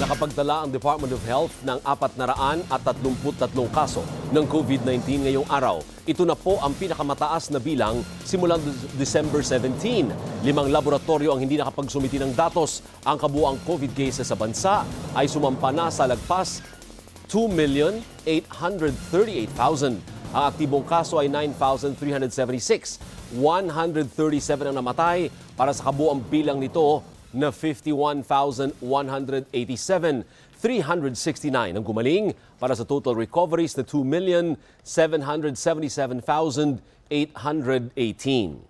Nakapagtala ang Department of Health ng 433 kaso ng COVID-19 ngayong araw. Ito na po ang pinakamataas na bilang simula December 17. Limang laboratorio ang hindi nakapagsumiti ng datos. Ang kabuang COVID cases sa bansa ay sumampa na sa lagpas 2,838,000. Ang aktibong kaso ay 9,376. 137 ang namatay para sa kabuang bilang nito na 51,187. 369 ang gumaling para sa total recoveries na 2,777,818.